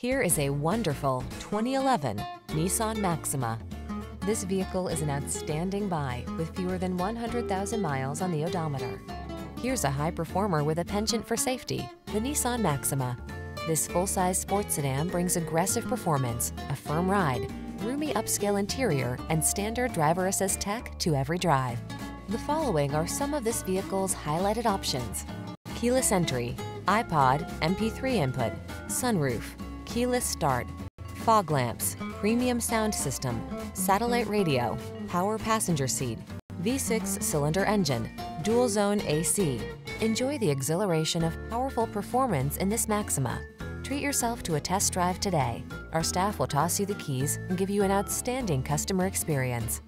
Here is a wonderful 2011 Nissan Maxima. This vehicle is an outstanding buy with fewer than 100,000 miles on the odometer. Here's a high performer with a penchant for safety, the Nissan Maxima. This full-size sports sedan brings aggressive performance, a firm ride, roomy upscale interior, and standard driver assist tech to every drive. The following are some of this vehicle's highlighted options. Keyless entry, iPod, MP3 input, sunroof, keyless start, fog lamps, premium sound system, satellite radio, power passenger seat, V6 cylinder engine, dual zone AC. Enjoy the exhilaration of powerful performance in this Maxima. Treat yourself to a test drive today. Our staff will toss you the keys and give you an outstanding customer experience.